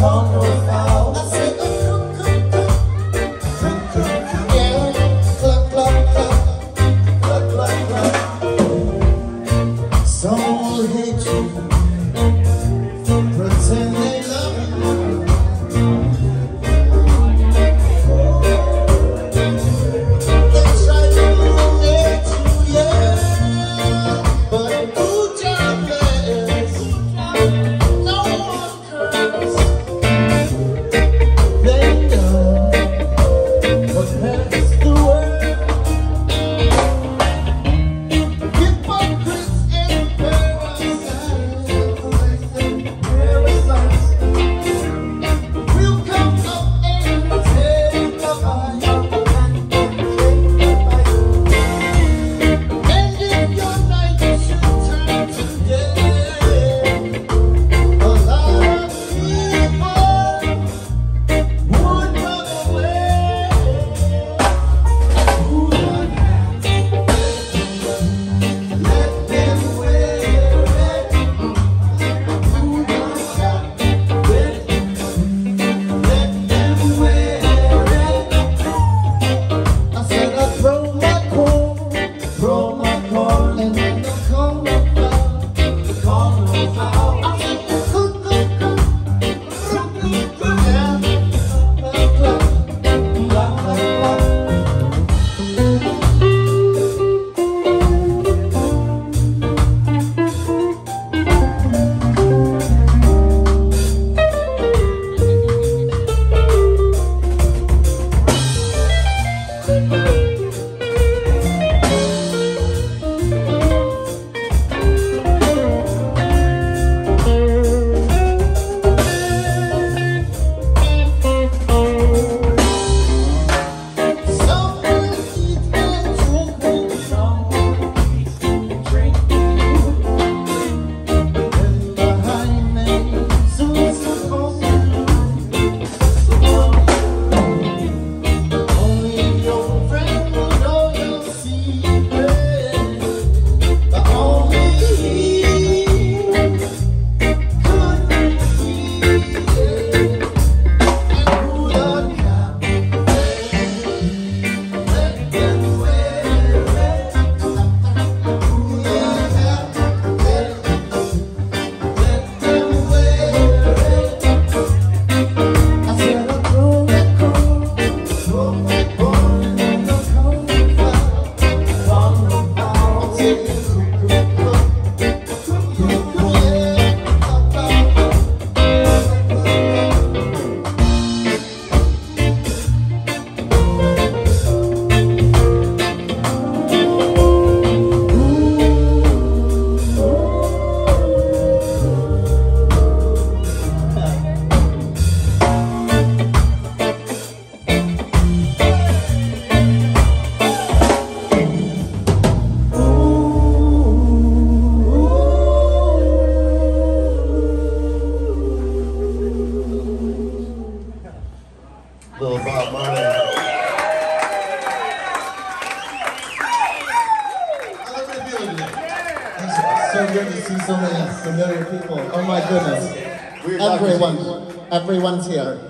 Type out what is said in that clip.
song little Bob Marley. How does it feel today? It's so good to see so many familiar people. Oh my goodness. Everyone, everyone's here.